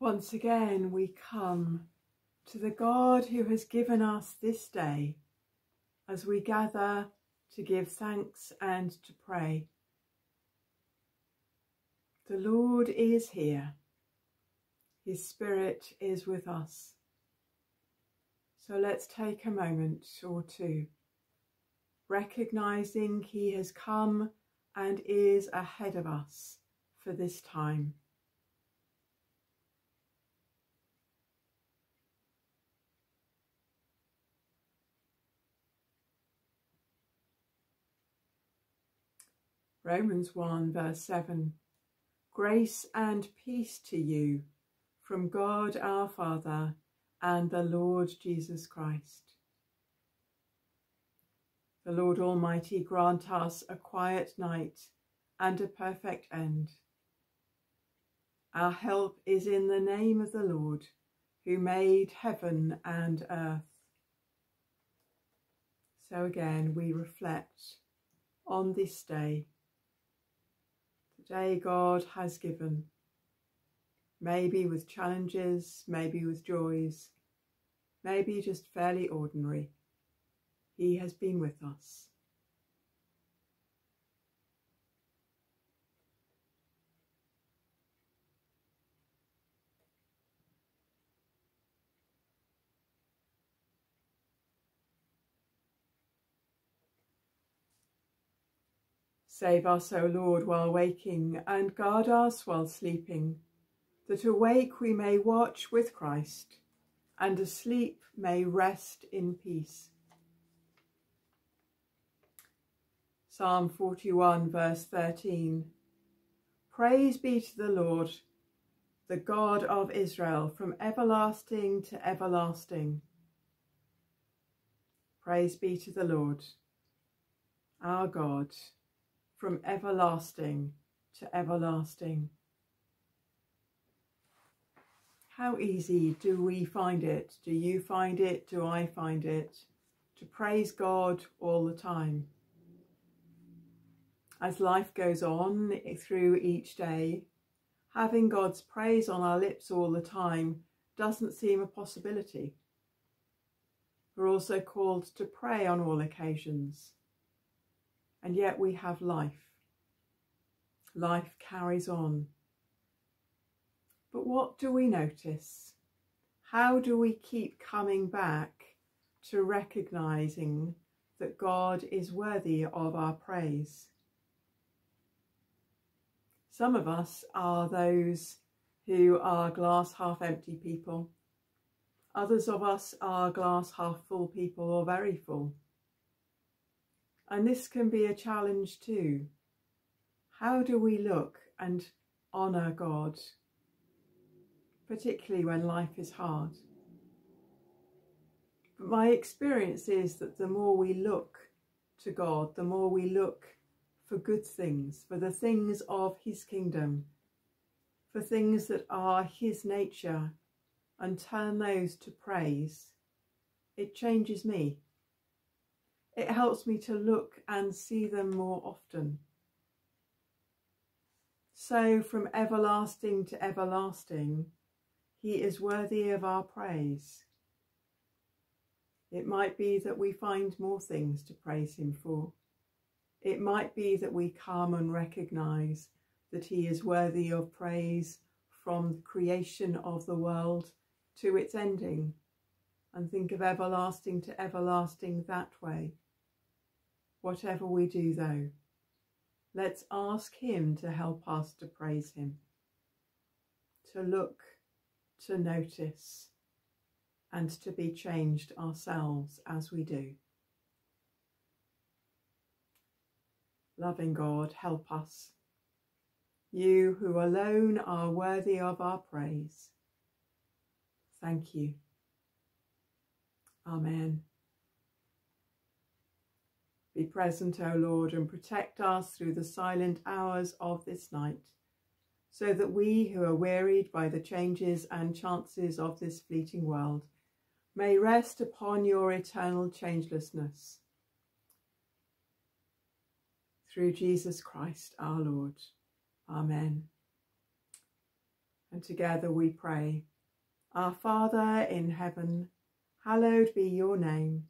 Once again, we come to the God who has given us this day as we gather to give thanks and to pray. The Lord is here. His Spirit is with us. So let's take a moment or two, recognizing He has come and is ahead of us for this time. Romans 1 verse 7 Grace and peace to you from God our Father and the Lord Jesus Christ. The Lord Almighty grant us a quiet night and a perfect end. Our help is in the name of the Lord, who made heaven and earth. So again we reflect on this day day God has given. Maybe with challenges, maybe with joys, maybe just fairly ordinary. He has been with us. Save us, O Lord, while waking, and guard us while sleeping, that awake we may watch with Christ, and asleep may rest in peace. Psalm 41, verse 13. Praise be to the Lord, the God of Israel, from everlasting to everlasting. Praise be to the Lord, our God from everlasting to everlasting. How easy do we find it? Do you find it? Do I find it? To praise God all the time. As life goes on through each day, having God's praise on our lips all the time doesn't seem a possibility. We're also called to pray on all occasions and yet we have life. Life carries on. But what do we notice? How do we keep coming back to recognizing that God is worthy of our praise? Some of us are those who are glass half empty people. Others of us are glass half full people or very full. And this can be a challenge too. How do we look and honour God, particularly when life is hard? My experience is that the more we look to God, the more we look for good things, for the things of his kingdom, for things that are his nature, and turn those to praise, it changes me. It helps me to look and see them more often. So from everlasting to everlasting, he is worthy of our praise. It might be that we find more things to praise him for. It might be that we come and recognise that he is worthy of praise from the creation of the world to its ending and think of everlasting to everlasting that way. Whatever we do, though, let's ask Him to help us to praise Him, to look, to notice, and to be changed ourselves as we do. Loving God, help us. You who alone are worthy of our praise. Thank you. Amen. Be present, O Lord, and protect us through the silent hours of this night, so that we who are wearied by the changes and chances of this fleeting world may rest upon your eternal changelessness. Through Jesus Christ our Lord. Amen. And together we pray, Our Father in heaven, hallowed be your name.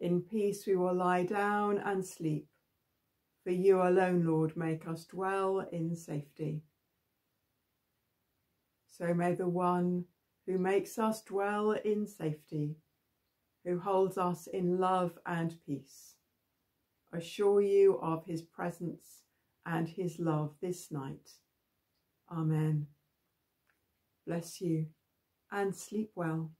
In peace we will lie down and sleep, for you alone, Lord, make us dwell in safety. So may the one who makes us dwell in safety, who holds us in love and peace, assure you of his presence and his love this night. Amen. Bless you and sleep well.